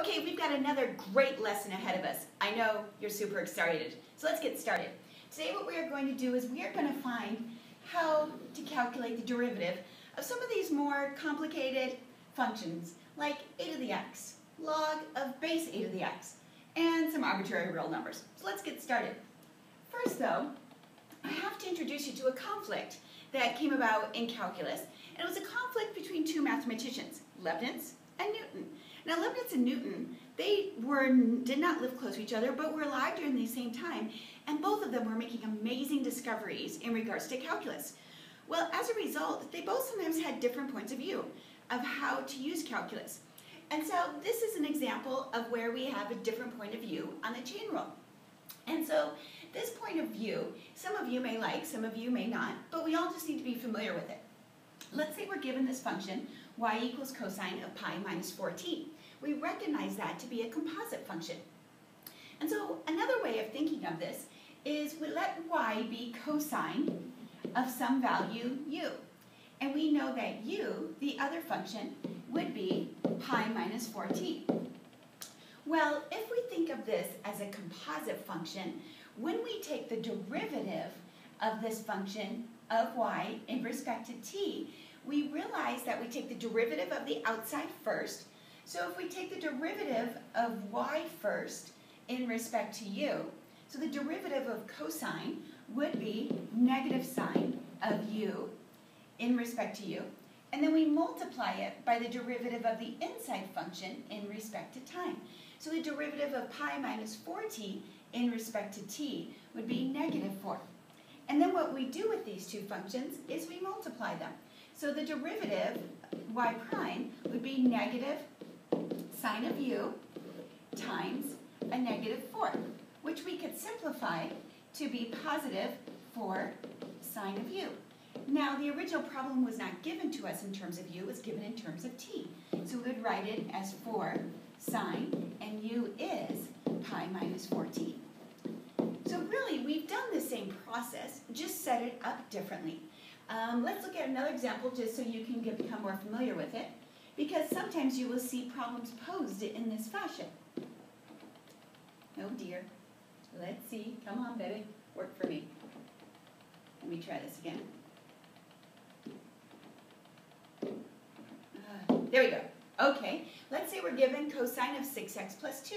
Okay, we've got another great lesson ahead of us. I know you're super excited. So let's get started. Today what we are going to do is we are going to find how to calculate the derivative of some of these more complicated functions like a to the x, log of base a to the x, and some arbitrary real numbers. So let's get started. First though, I have to introduce you to a conflict that came about in calculus, and it was a conflict between two mathematicians, Leibniz and Newton. Now Leibniz and Newton, they were did not live close to each other, but were alive during the same time, and both of them were making amazing discoveries in regards to calculus. Well, as a result, they both sometimes had different points of view of how to use calculus. And so this is an example of where we have a different point of view on the chain rule. And so this point of view, some of you may like, some of you may not, but we all just need to be familiar with it. Let's say we're given this function, y equals cosine of pi minus 4t. We recognize that to be a composite function. And so another way of thinking of this is we let y be cosine of some value u. And we know that u, the other function, would be pi minus 4t. Well, if we think of this as a composite function, when we take the derivative of this function of y in respect to t, we realize that we take the derivative of the outside first. So if we take the derivative of y first in respect to u, so the derivative of cosine would be negative sine of u in respect to u, and then we multiply it by the derivative of the inside function in respect to time. So the derivative of pi minus 4t in respect to t would be negative 4. And then what we do with these two functions is we multiply them. So the derivative, y prime, would be negative sine of u times a negative 4, which we could simplify to be positive 4 sine of u. Now, the original problem was not given to us in terms of u, it was given in terms of t. So we would write it as 4 sine, and u is pi minus 4t. So really, we've done the same process, just set it up differently. Um, let's look at another example just so you can get, become more familiar with it, because sometimes you will see problems posed in this fashion. Oh dear. Let's see. Come on, baby. Work for me. Let me try this again. Uh, there we go. Okay, let's say we're given cosine of 6x plus 2.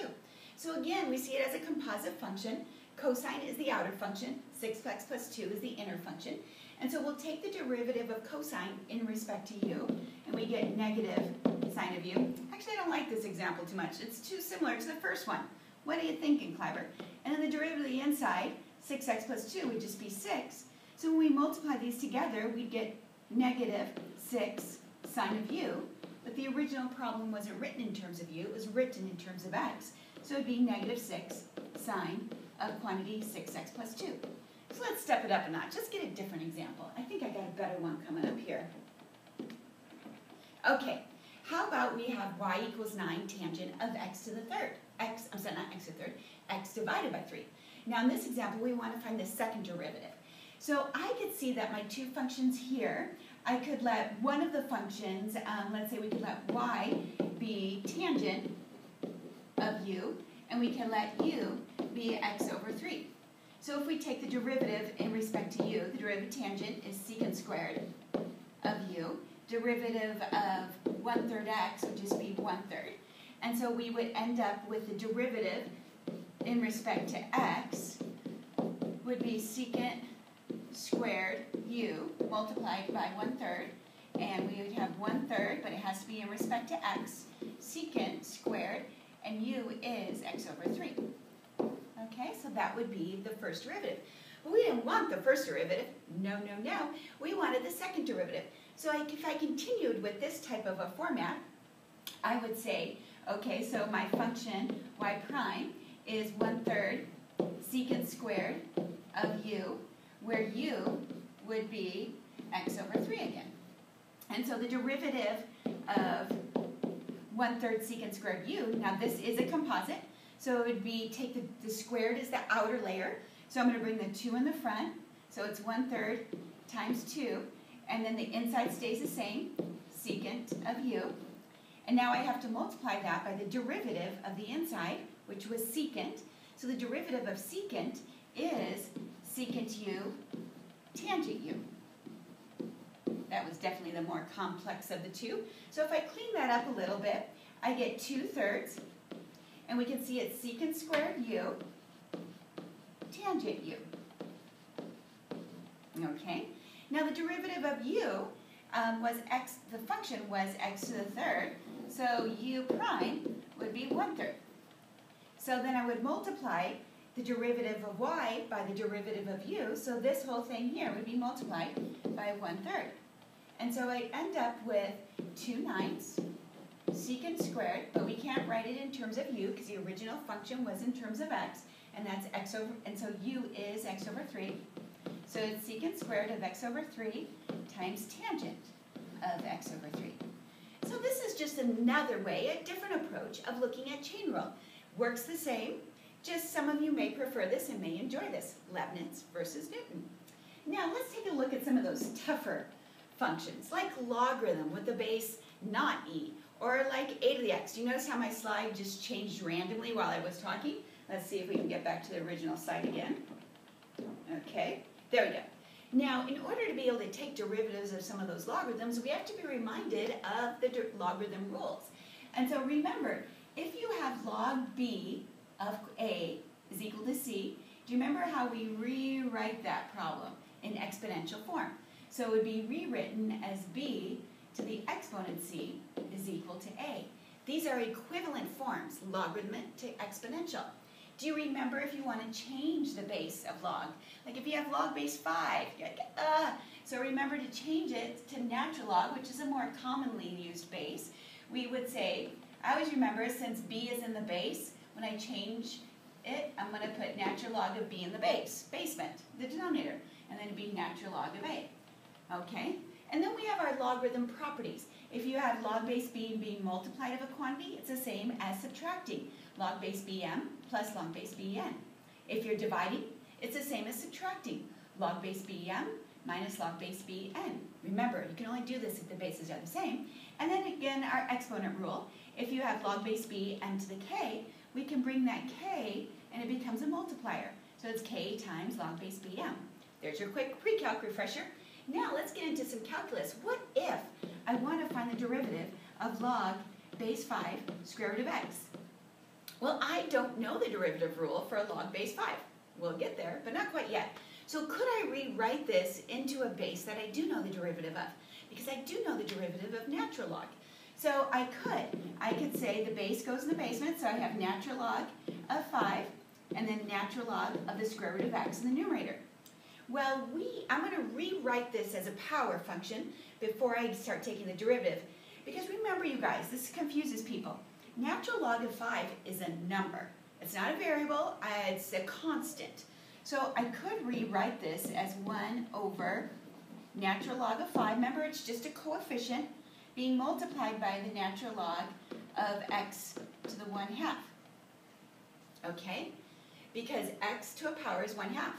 So again, we see it as a composite function. Cosine is the outer function, 6x plus 2 is the inner function. And so we'll take the derivative of cosine in respect to u, and we get negative sine of u. Actually, I don't like this example too much. It's too similar to the first one. What are you thinking, Klaiber? And then the derivative of the inside, 6x plus 2, would just be 6. So when we multiply these together, we'd get negative 6 sine of u. But the original problem wasn't written in terms of u, it was written in terms of x. So it would be negative 6 sine of quantity 6x plus 2. So let's step it up a notch. Let's get a different example. I think I got a better one coming up here. Okay, how about we have y equals 9 tangent of x to the third? x, I'm sorry, not x to the third, x divided by 3. Now in this example, we want to find the second derivative. So I could see that my two functions here, I could let one of the functions, um, let's say we could let y be tangent of u, and we can let u be x over 3. So if we take the derivative in respect to u, the derivative tangent is secant squared of u. Derivative of 1 third x would just be 1 third. And so we would end up with the derivative in respect to x would be secant squared u multiplied by 1 third. And we would have 1 third, but it has to be in respect to x, secant squared, and u is x over 3. Okay, so that would be the first derivative. But we didn't want the first derivative. No, no, no. We wanted the second derivative. So I, if I continued with this type of a format, I would say, okay, so my function y prime is one-third secant squared of u, where u would be x over 3 again. And so the derivative of one-third secant squared u, now this is a composite, so it would be, take the, the squared is the outer layer. So I'm going to bring the 2 in the front. So it's 1 third times 2. And then the inside stays the same, secant of u. And now I have to multiply that by the derivative of the inside, which was secant. So the derivative of secant is secant u tangent u. That was definitely the more complex of the two. So if I clean that up a little bit, I get 2 thirds, and we can see it's secant squared u tangent u. Okay, now the derivative of u um, was x, the function was x to the third, so u prime would be 1 third. So then I would multiply the derivative of y by the derivative of u, so this whole thing here would be multiplied by 1 third. And so I end up with 2 ninths secant squared, but we can't write it in terms of u because the original function was in terms of x, and that's x over, and so u is x over 3. So it's secant squared of x over 3 times tangent of x over 3. So this is just another way, a different approach of looking at chain rule. Works the same, just some of you may prefer this and may enjoy this, Leibniz versus Newton. Now let's take a look at some of those tougher functions, like logarithm with the base not e, or like a to the x. Do you notice how my slide just changed randomly while I was talking? Let's see if we can get back to the original slide again. Okay, there we go. Now, in order to be able to take derivatives of some of those logarithms, we have to be reminded of the logarithm rules. And so remember, if you have log b of a is equal to c, do you remember how we rewrite that problem in exponential form? So it would be rewritten as b to the exponent c is equal to a. These are equivalent forms, logarithmic to exponential. Do you remember if you want to change the base of log? Like if you have log base 5, you're like, uh, so remember to change it to natural log, which is a more commonly used base. We would say, I always remember since b is in the base, when I change it, I'm going to put natural log of b in the base, basement, the denominator, and then it'd be natural log of a. Okay? And then we have our logarithm properties. If you have log base b being multiplied of a quantity, it's the same as subtracting log base bm plus log base bn. If you're dividing, it's the same as subtracting log base bm minus log base bn. Remember, you can only do this if the bases are the same. And then again, our exponent rule. If you have log base b m to the k, we can bring that k and it becomes a multiplier. So it's k times log base bm. There's your quick pre-calc refresher. Now let's get into some calculus. What if I want to find the derivative of log base 5 square root of x? Well, I don't know the derivative rule for a log base 5. We'll get there, but not quite yet. So could I rewrite this into a base that I do know the derivative of? Because I do know the derivative of natural log. So I could. I could say the base goes in the basement, so I have natural log of 5, and then natural log of the square root of x in the numerator. Well, we, I'm going to rewrite this as a power function before I start taking the derivative. Because remember, you guys, this confuses people. Natural log of 5 is a number. It's not a variable, uh, it's a constant. So I could rewrite this as 1 over natural log of 5. Remember, it's just a coefficient being multiplied by the natural log of x to the 1 half. Okay? Because x to a power is 1 half.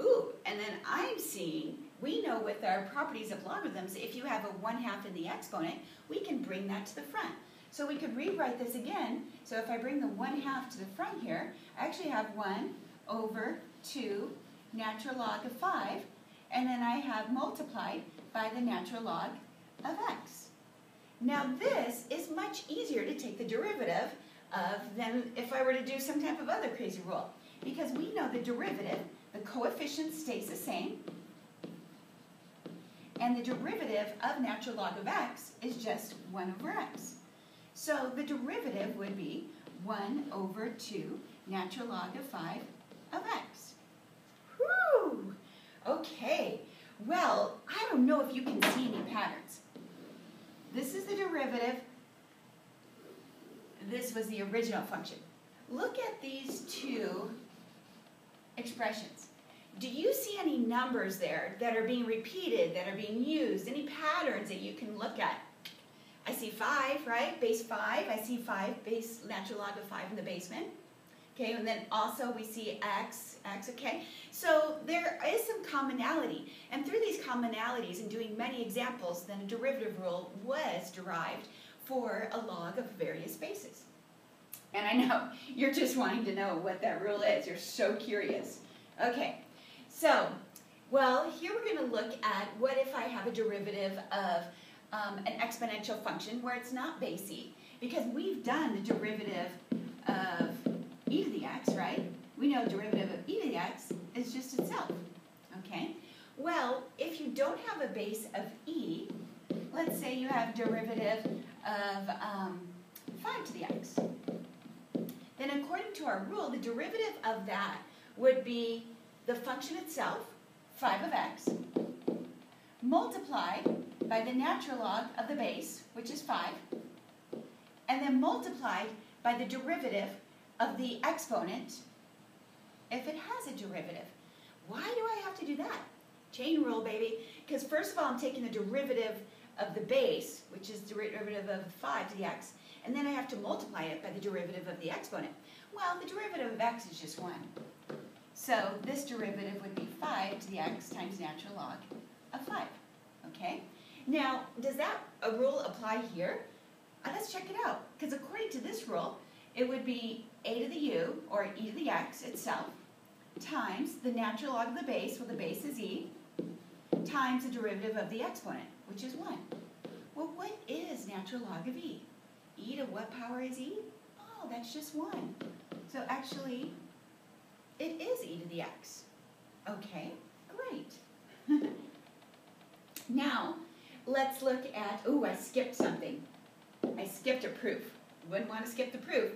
Ooh, and then I'm seeing, we know with our properties of logarithms, if you have a 1 half in the exponent, we can bring that to the front. So we could rewrite this again. So if I bring the 1 half to the front here, I actually have 1 over 2 natural log of 5, and then I have multiplied by the natural log of x. Now this is much easier to take the derivative of than if I were to do some type of other crazy rule. Because we know the derivative the coefficient stays the same, and the derivative of natural log of x is just 1 over x. So the derivative would be 1 over 2 natural log of 5 of x. Whew! Okay, well, I don't know if you can see any patterns. This is the derivative. This was the original function. Look at these two expressions. Do you see any numbers there that are being repeated, that are being used, any patterns that you can look at? I see 5, right? Base 5. I see 5, base natural log of 5 in the basement. Okay, and then also we see x, x, okay? So there is some commonality. And through these commonalities and doing many examples, then a derivative rule was derived for a log of various bases. And I know you're just wanting to know what that rule is. You're so curious. Okay, so, well, here we're going to look at what if I have a derivative of um, an exponential function where it's not base e. Because we've done the derivative of e to the x, right? We know derivative of e to the x is just itself, okay? Well, if you don't have a base of e, let's say you have derivative of um, 5 to the x, then according to our rule, the derivative of that would be the function itself, 5 of x, multiplied by the natural log of the base, which is 5, and then multiplied by the derivative of the exponent if it has a derivative. Why do I have to do that? Chain rule, baby. Because first of all, I'm taking the derivative of the base, which is the derivative of 5 to the x, and then I have to multiply it by the derivative of the exponent. Well, the derivative of x is just 1. So this derivative would be 5 to the x times natural log of 5. Okay? Now, does that a rule apply here? Uh, let's check it out. Because according to this rule, it would be a to the u, or e to the x itself, times the natural log of the base, well the base is e, times the derivative of the exponent, which is 1. Well, what is natural log of e? E to what power is e? Oh, that's just 1. So actually, it is e to the x. Okay, great. now, let's look at, oh, I skipped something. I skipped a proof. Wouldn't want to skip the proof.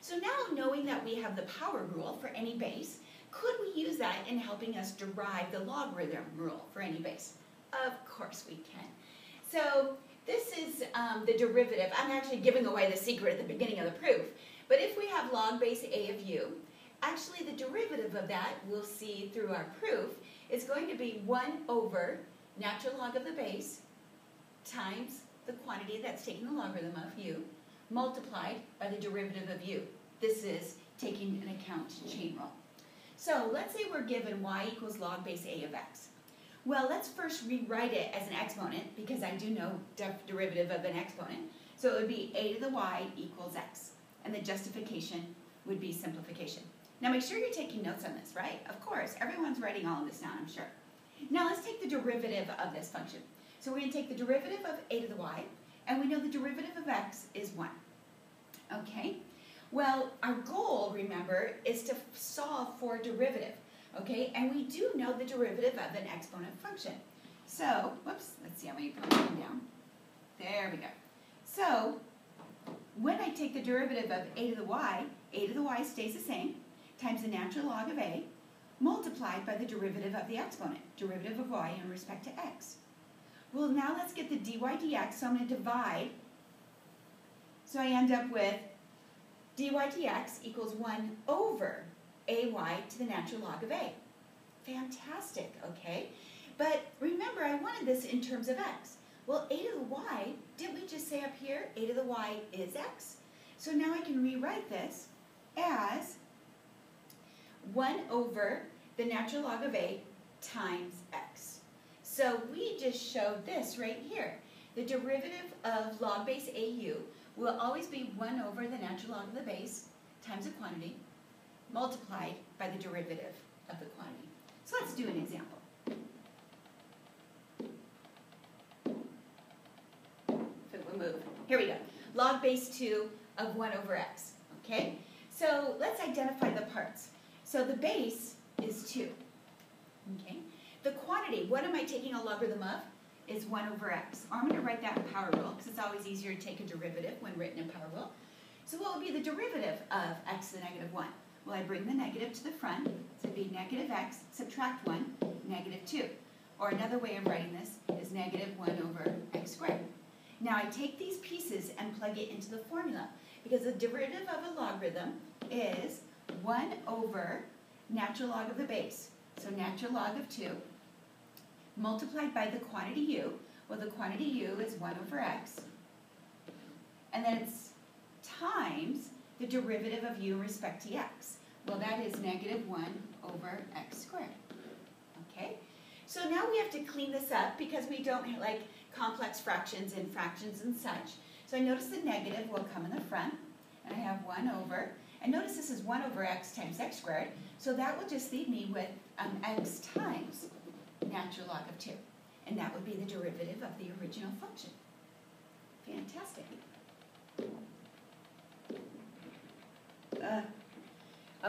So now knowing that we have the power rule for any base, could we use that in helping us derive the logarithm rule for any base? Of course we can. So this is um, the derivative. I'm actually giving away the secret at the beginning of the proof. But if we have log base a of u, actually the derivative of that, we'll see through our proof, is going to be 1 over natural log of the base times the quantity that's taking the logarithm of u multiplied by the derivative of u. This is taking an account chain rule. So let's say we're given y equals log base a of x. Well, let's first rewrite it as an exponent because I do know derivative of an exponent. So it would be a to the y equals x. And the justification would be simplification. Now make sure you're taking notes on this, right? Of course, everyone's writing all of this down, I'm sure. Now let's take the derivative of this function. So we're going to take the derivative of a to the y, and we know the derivative of x is 1. Okay? Well, our goal, remember, is to solve for derivative. Okay? And we do know the derivative of an exponent function. So, whoops, let's see how many put one down. There we go. So, when I take the derivative of a to the y, a to the y stays the same, times the natural log of a, multiplied by the derivative of the exponent, derivative of y in respect to x. Well, now let's get the dy dx, so I'm going to divide. So I end up with dy dx equals 1 over ay to the natural log of a. Fantastic, okay? But remember, I wanted this in terms of x. Well, a to the y, didn't we just say up here, a to the y is x? So now I can rewrite this as 1 over the natural log of a times x. So we just showed this right here. The derivative of log base AU will always be 1 over the natural log of the base times the quantity multiplied by the derivative of the quantity. So let's do an example. Move. Here we go. Log base 2 of 1 over x. Okay? So let's identify the parts. So the base is 2. Okay? The quantity, what am I taking a logarithm of? Is 1 over x. Or I'm going to write that in power rule, because it's always easier to take a derivative when written in power rule. So what would be the derivative of x to the negative 1? Well, I bring the negative to the front, so it'd be negative x, subtract 1, negative 2. Or another way of writing this is negative 1 over x squared. Now I take these pieces and plug it into the formula, because the derivative of a logarithm is 1 over natural log of the base. So natural log of 2 multiplied by the quantity u. Well, the quantity u is 1 over x. And then it's times the derivative of u respect to x. Well, that is negative 1 over x squared. Okay? So now we have to clean this up because we don't like complex fractions and fractions and such. So I notice the negative will come in the front, and I have 1 over, and notice this is 1 over x times x squared, so that will just leave me with um, x times natural log of 2. And that would be the derivative of the original function. Fantastic. Uh,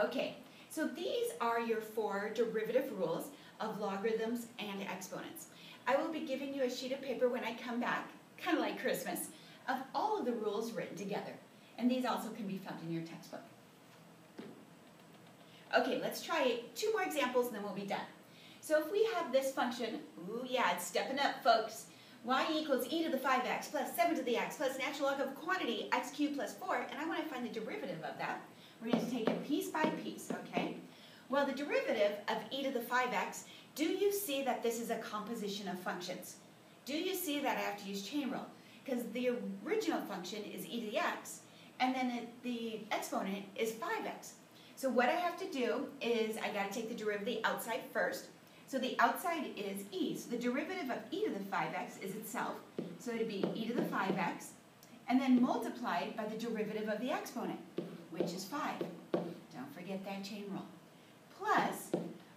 okay, so these are your four derivative rules of logarithms and exponents. I will be giving you a sheet of paper when I come back, kind of like Christmas, of all of the rules written together. And these also can be found in your textbook. Okay, let's try two more examples and then we'll be done. So if we have this function, ooh yeah, it's stepping up folks, y equals e to the 5x plus 7 to the x plus natural log of quantity x cubed plus 4, and I want to find the derivative of that. We're going to take it piece by piece, okay? Well, the derivative of e to the 5x, do you see that this is a composition of functions? Do you see that I have to use chain rule? Because the original function is e to the x, and then it, the exponent is 5x. So what I have to do is I got to take the derivative the outside first. So the outside is e. So the derivative of e to the 5x is itself. So it would be e to the 5x, and then multiplied by the derivative of the exponent, which is 5. Don't forget that chain rule. Plus,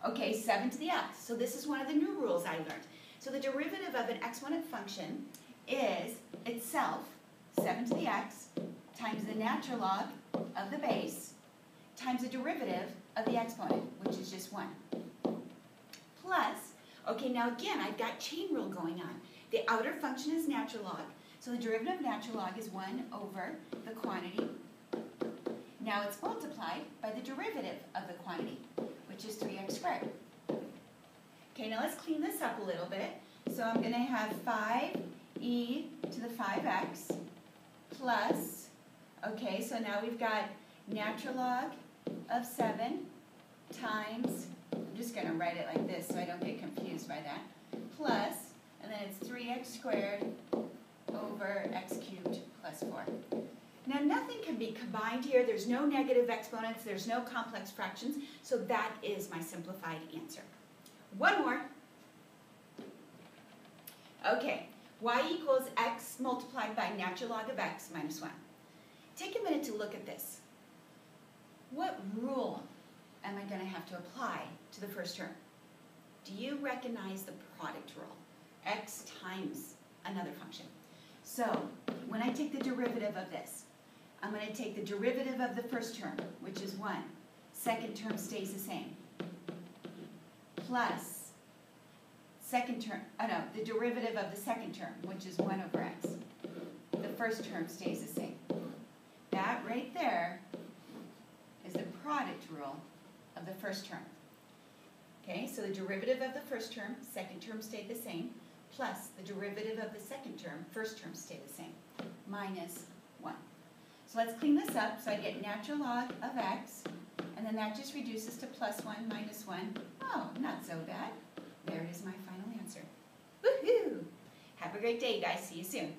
okay, 7 to the x. So this is one of the new rules I learned. So the derivative of an exponent function is itself 7 to the x times the natural log of the base times the derivative of the exponent, which is just 1. Plus, okay, now again, I've got chain rule going on. The outer function is natural log, so the derivative of natural log is 1 over the quantity. Now it's multiplied by the derivative of the quantity, which is 3x squared. Okay, now let's clean this up a little bit. So I'm going to have 5e to the 5x plus, okay, so now we've got natural log of 7 times, I'm just going to write it like this so I don't get confused by that, plus, and then it's 3x squared over x cubed plus 4. Now nothing can be combined here, there's no negative exponents, there's no complex fractions, so that is my simplified answer. One more. Okay, y equals x multiplied by natural log of x minus 1. Take a minute to look at this. What rule am I going to have to apply to the first term? Do you recognize the product rule? x times another function. So when I take the derivative of this, I'm going to take the derivative of the first term, which is 1. Second term stays the same. Plus second term, oh no, the derivative of the second term, which is 1 over x. The first term stays the same. That right there is the product rule of the first term. Okay, so the derivative of the first term, second term stayed the same, plus the derivative of the second term, first term stayed the same, minus 1. So let's clean this up. So I get natural log of x, and then that just reduces to plus 1 minus 1. Oh, not so bad. There is my final answer. Woohoo! Have a great day, guys. See you soon.